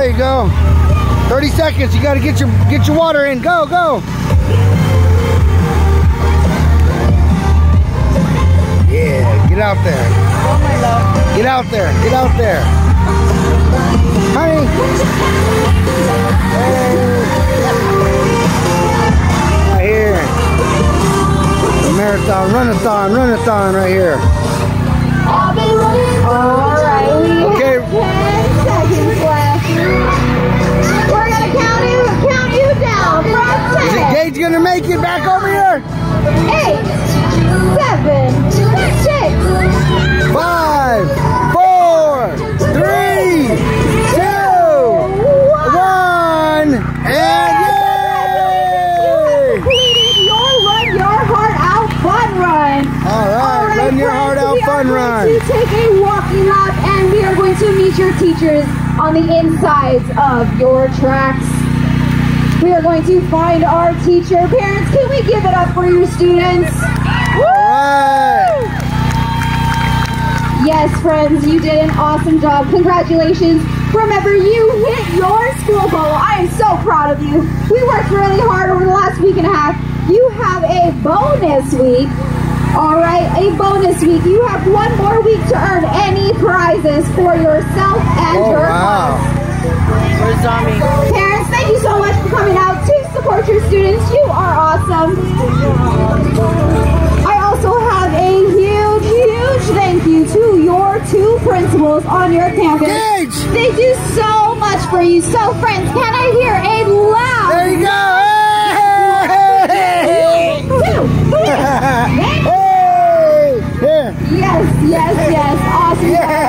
There you go. 30 seconds. You got to get your get your water in. Go, go. Yeah, get out there. Get out there. Get out there. Honey. Hey. Right here. The marathon, runathon, runathon right here. From Is it 10, Gage gonna make it back over here? 8, 7, 6, Five, four, three, two, one, and yay! completed your Run Your Heart Out fun run. All right, run your heart out we fun are run. going to take a walking lap and we are going to meet your teachers on the insides of your tracks. We are going to find our teacher. Parents, can we give it up for your students? All right. Yes, friends, you did an awesome job. Congratulations. Remember, you hit your school goal. I am so proud of you. We worked really hard over the last week and a half. You have a bonus week. All right, a bonus week. You have one more week to earn any prizes for yourself and Oh, your wow. Where's Zombie? class. Parents, thank you so much for coming out your students. You are awesome. I also have a huge, huge thank you to your two principals on your campus. Gage! They do so much for you. So, friends, can I hear a loud? There you go! Hey! Two, hey! Yes, yes, yes. Awesome. Yeah!